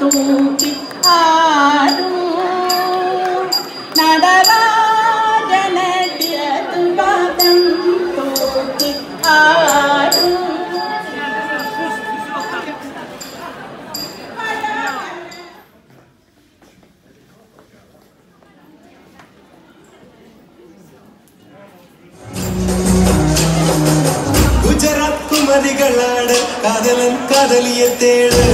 தூக்கி ஆடும் நடராஜனடிய தூக்கி ஆடும் குஜராத் குமரிகளாட காதலன் காதலிய தேடு